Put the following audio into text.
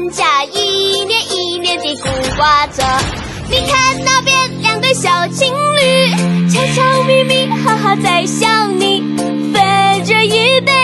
人家一年一年的孤寡着你看那边两对小情侣悄悄咪咪哈哈在笑你分着一杯